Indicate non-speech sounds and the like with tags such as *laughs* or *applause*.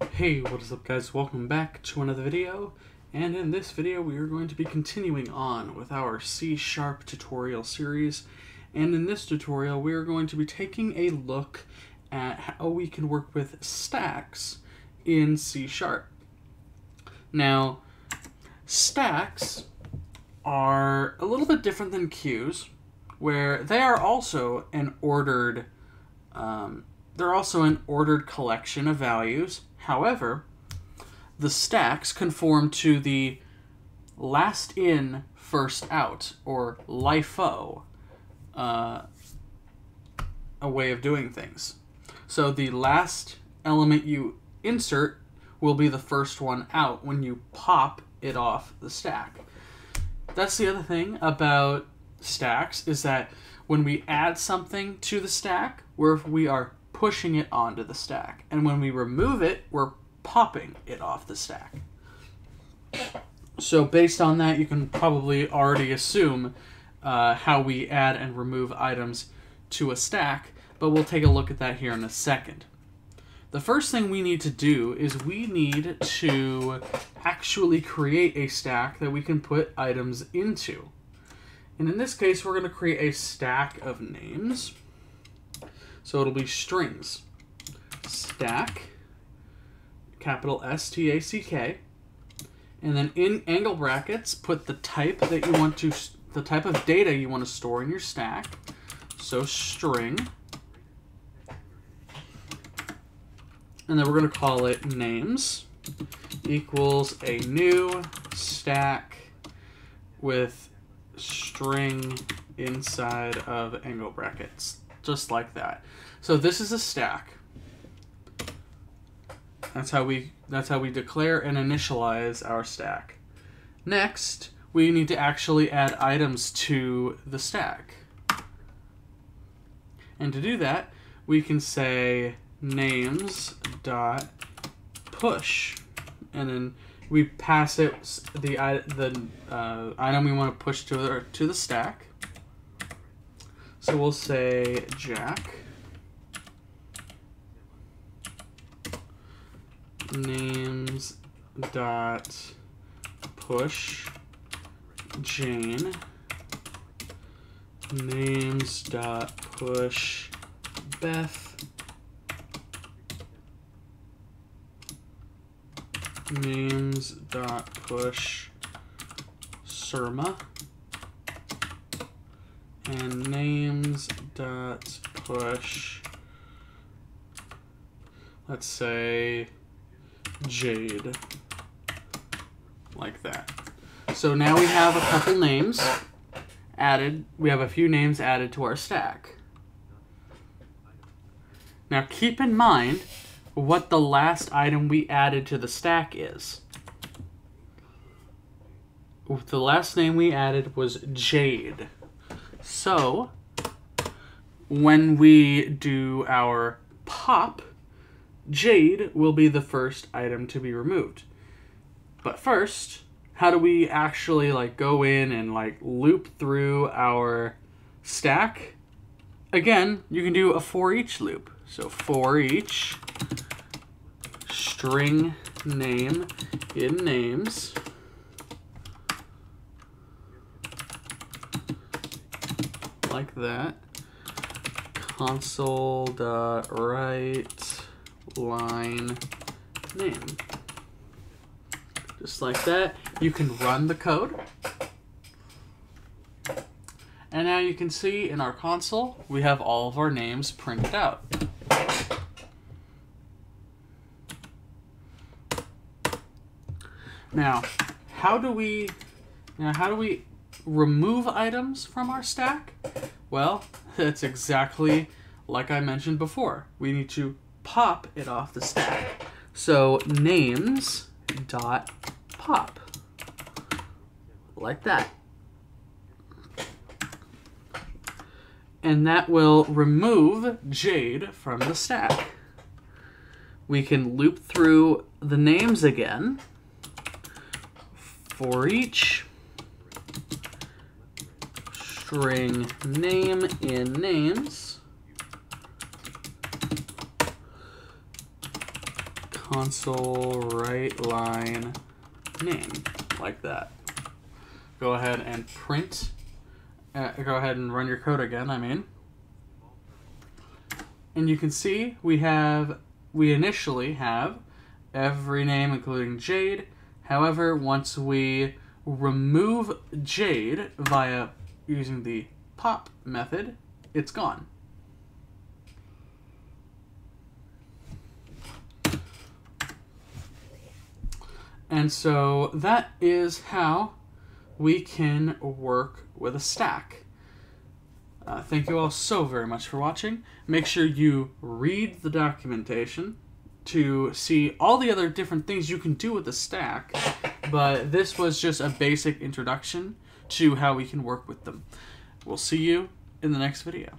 Hey, what is up guys? Welcome back to another video. And in this video, we are going to be continuing on with our C-sharp tutorial series. And in this tutorial, we are going to be taking a look at how we can work with stacks in C-sharp. Now, stacks are a little bit different than queues, where they are also an ordered um, they're also an ordered collection of values. However, the stacks conform to the last in, first out, or LIFO, uh, a way of doing things. So the last element you insert will be the first one out when you pop it off the stack. That's the other thing about stacks is that when we add something to the stack, where we are pushing it onto the stack. And when we remove it, we're popping it off the stack. So based on that, you can probably already assume uh, how we add and remove items to a stack, but we'll take a look at that here in a second. The first thing we need to do is we need to actually create a stack that we can put items into. And in this case, we're going to create a stack of names. So it'll be strings. Stack, capital S-T-A-C-K, and then in angle brackets, put the type that you want to, the type of data you want to store in your stack. So string. And then we're going to call it names equals a new stack with string inside of angle brackets just like that. So this is a stack. That's how we that's how we declare and initialize our stack. Next, we need to actually add items to the stack. And to do that, we can say names dot push, and then we pass it the the uh, item we want to push to the to the stack. So we'll say Jack. Names dot push Jane. Names dot push Beth. Names dot push Surma and names dot push let's say Jade like that. So now we have a couple names added. We have a few names added to our stack. Now keep in mind what the last item we added to the stack is. The last name we added was Jade. So, when we do our pop, jade will be the first item to be removed. But first, how do we actually like go in and like loop through our stack? Again, you can do a for each loop. So for each string name in names like that. Console dot write line name. Just like that. You can run the code. And now you can see in our console, we have all of our names printed out. Now, how do we now how do we remove items from our stack? Well, *laughs* that's exactly like I mentioned before. We need to pop it off the stack. So names dot pop. Like that. And that will remove Jade from the stack. We can loop through the names again for each string name in names console write line name, like that. Go ahead and print, uh, go ahead and run your code again, I mean. And you can see we have, we initially have every name including Jade. However, once we remove Jade via using the pop method, it's gone. And so that is how we can work with a stack. Uh, thank you all so very much for watching. Make sure you read the documentation to see all the other different things you can do with the stack, but this was just a basic introduction to how we can work with them. We'll see you in the next video.